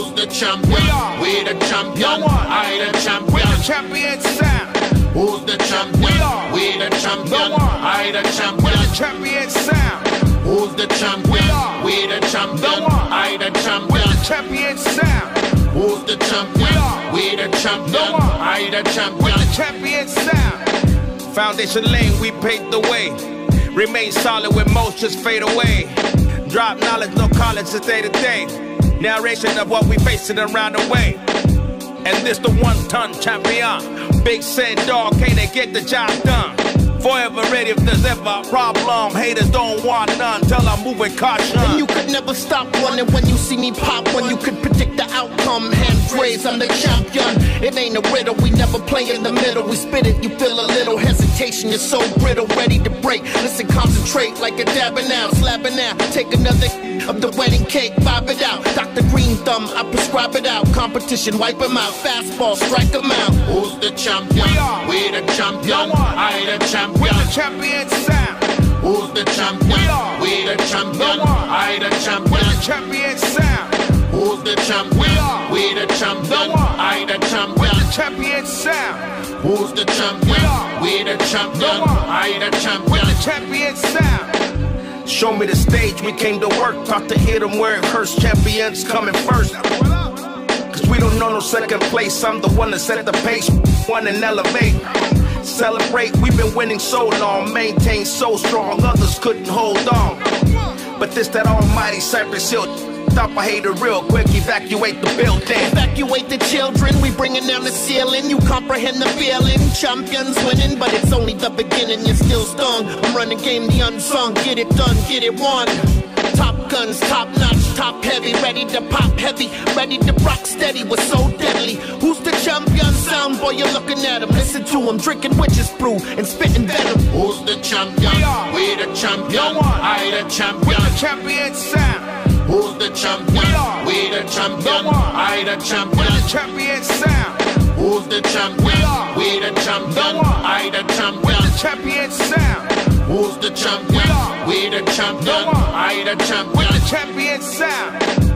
the champion. No one. I the champion. We're champion. the champion sound. Who's the champion? We are. We the champion. No one. I the champion. We're the champion sound. Who's the champion? We are. We the champion. No one. I the champion. We're the champion sound. Who's the champion? We are. We the champion. No one. I the champion. We're the champion sound. Foundation lane, we paved the way. Remain solid when most just fade away. Drop knowledge, no college, it's day to day. Narration of what we facing around the way. And this the one ton champion. Big said dog, can't they get the job done? Forever ready if there's ever a problem. Haters don't want none, tell I'm moving caution. And you could never stop running when you see me pop when you could predict the outcome. Hands raised, I'm the champion. It ain't a riddle, we never play in the middle. We spit it, you feel a little hesitation. You're so brittle, ready to break. Listen, concentrate like a dabbing out, slapping out. Take another of the wedding cake, vibe it out. Dr. Green Thumb, I prescribe it out. Competition, wipe wipe 'em out. Fastball, strike strike 'em out. Who's the champion? We are. We the champion. No one. I the We're the champion sound. Who's the champion? We are. We the champion. No one. I the We're champion. the champion sound. Who's the champion? We are. We the champion. No one. I the We're the champion sound. Who's the champion? We are. We the champion. No. I the We're champion. the champion sound. Show me the stage, we came to work. Taught to hit 'em where it hurts. Champions coming first. Cause we don't know no second place. I'm the one that set the pace, one and elevate. Celebrate, we've been winning so long, maintain so strong, others couldn't hold on. But this that almighty Cypress Hill. Stop a hater real quick, evacuate the building. Evacuate the children, we bringing down the ceiling. You comprehend the feeling. Champions winning, but it's only the beginning. You're still stung. I'm running game the unsung. Get it done, get it won. Top guns, top notch, top heavy, ready to pop heavy, ready to rock steady. We're so deadly. Who's the champion? Sound boy, you're looking at him. Listen to him, drinking witch's brew and spitting venom. Who's the champion? We are. We the champion. No one. I the We're champion. the champion sound. The champion? We. We the champion. No. I the champion. the champion sound. Who's the champion? We are. We the champion. No. I the champion. the champion sound. Who's the champion? We are. We the champion. No. I the champion. the champion sound.